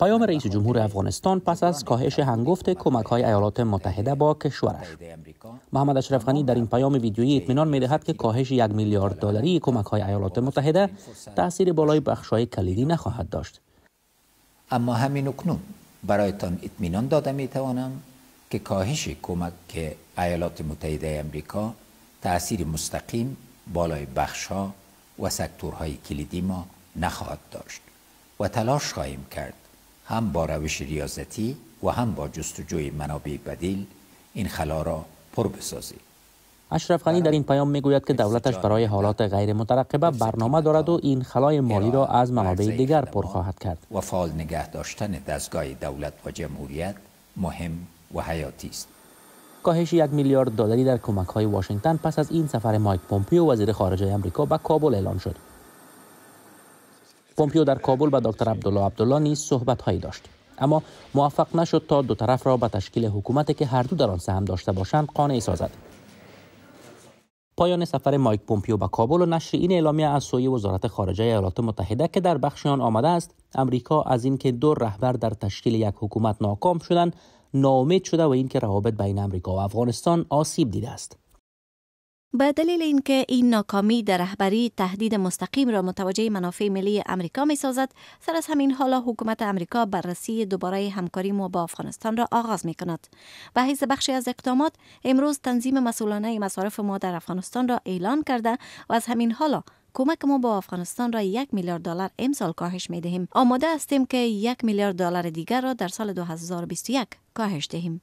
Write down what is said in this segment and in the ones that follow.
پیام رئیس جمهور افغانستان پس از کاهش هنگفت کمک های ایالات متحده با کشورش. محمد اشرف غنی در این پیام ویدیویی اطمینان می‌دهد که کاهش یک میلیارد دلاری کمک های ایالات متحده تاثیر بالای بخش های کلیدی نخواهد داشت. اما همین اکنون برایتان اطمینان داده می توانم که کاهش کمک ایالات متحده امریکا تاثیر مستقیم بالای بخش ها و سکتورهای کلیدی ما نخواهد داشت و تلاش خواهیم کرد هم با روش ریاضتی و هم با جستجوی منابع بدیل این خلا را پر بسازیم. اشرف غنی در این پیام می‌گوید که دولتش برای حالات غیر مترقبه برنامه دارد و این خلای مالی را از منابع دیگر پر خواهد کرد. و فعال نگه داشتن دستگاه دولت و جمهوریت مهم و حیاتی است. کاهش یک میلیارد دلاری در کمک های واشنگتن پس از این سفر مایک پومپیو وزیر خارجه آمریکا به کابل اعلام شد. پومپیو در کابل با دکتر عبدالله عبدالله نیز صحبت هایی داشت. اما موفق نشد تا دو طرف را به تشکیل حکومتی که هر دو در آن سهم داشته باشند قانع سازد. پایان سفر مایک پومپیو به کابل و نشر این اعلامیه از سوی وزارت خارجه ایالات متحده که در بخش آن آمده است امریکا از اینکه دو رهبر در تشکیل یک حکومت ناکام شدند ناامید شده و اینکه روابط بین امریکا و افغانستان آسیب دیده است. به دلیل اینکه این ناکامی در رهبری تهدید مستقیم را متوجه منافع ملی امریکا می سازد سر از همین حالا حکومت امریکا بررسی دوباره همکاری ما با افغانستان را آغاز می کند به حیث بخشی از اقدامات امروز تنظیم مسئولانه مصارف ما در افغانستان را اعلان کرده و از همین حالا کمک ما با افغانستان را یک میلیارد دلار امسال کاهش می دهیم آماده هستیم که یک میلیارد دلار دیگر را در سال 2021 کاهش دهیم.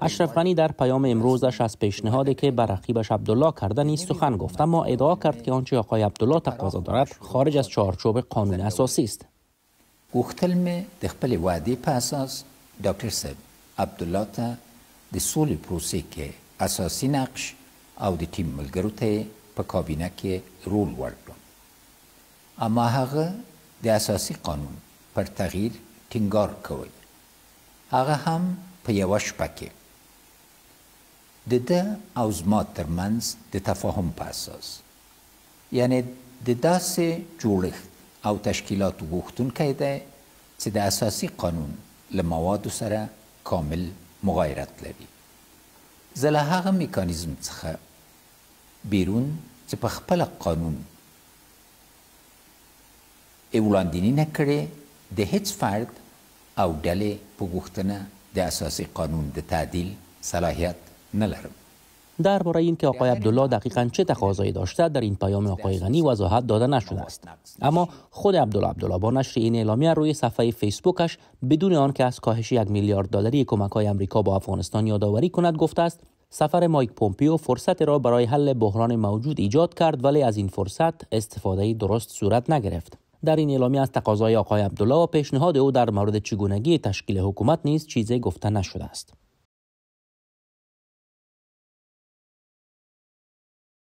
اشرف غنی در پیام امروزش از پیشنهادی که بر رقیبش عبدالله کرده نیست سخن گفت. اما ادعا کرد که آنچه آقای عبدالله تقاضا دارد خارج از چارچوب قانون اساسی است. غوښتل مې د خپل وعدې په اساس ډاکټر صاحب عبدالله ته د سولې پروسې کې اساسي نقش او د ټیم ملګرو ته په کابینه کې رول ورکړم. اما هغه د اساسي قانون پر تغییر ټینګار کوي. هغه هم په یوه شپه کې د ده او زما د تفاهم په اساس. یعنی د داسې جوړښت او تشکیلاتو غوښتونکی دی چې د اساسي قانون له موادو سره کامل مغایرت لري. زه له هغه میکانیزم څخه بیرون چې په خپله قانون وړاندینی نه کړې د هیڅ فرد او ډلې په غوښتنه د اساسی قانون د تعدیل صلاحیت نلرم. درباره اینکه آقای عبدالله دقیقا چه تقاضایی داشته در این پیام آقای غنی وضاحت داده نشده است. اما خود عبدالله عبدالله با نشر این اعلامیه روی صفحه فیسبوکش بدون آنکه از کاهش یک میلیارد دلاری کمک های امریکا با افغانستان یادآوری کند گفته است سفر مایک پومپیو فرصت را برای حل بحران موجود ایجاد کرد ولی از این فرصت استفاده درست صورت نگرفت. در این اعلامیه از تقاضای آقای عبدالله و پیشنهاد او در مورد چگونگی تشکیل حکومت نیز چیزی گفته نشده است.